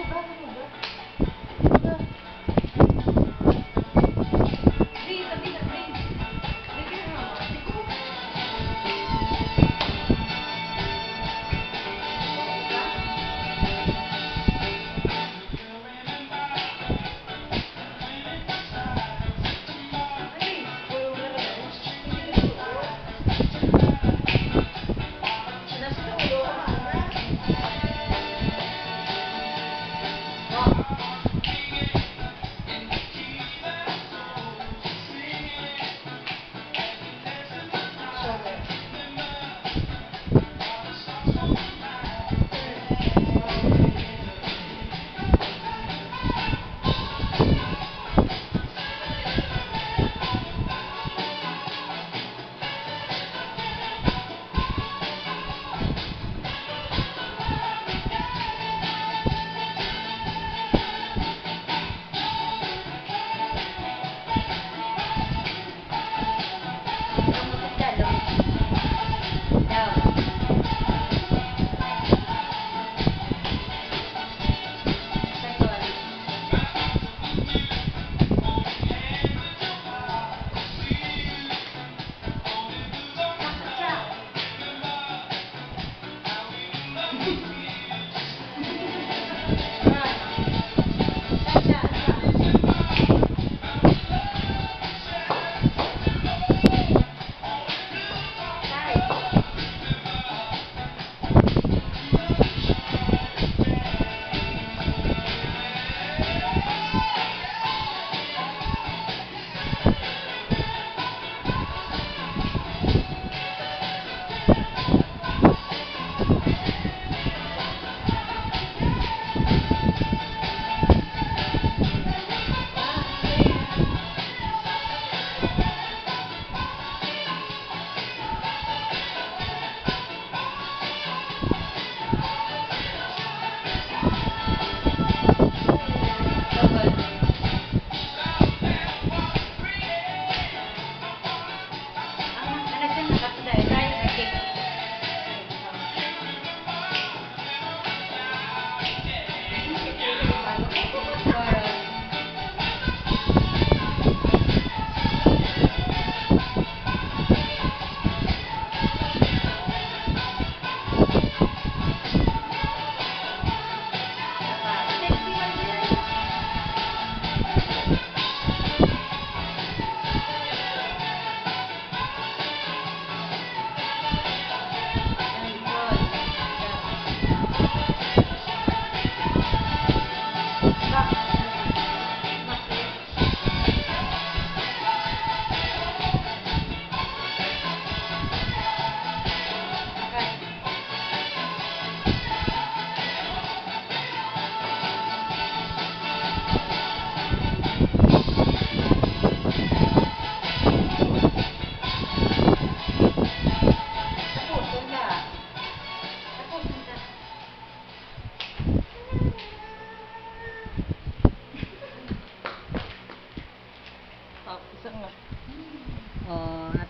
tu casa.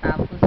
capacos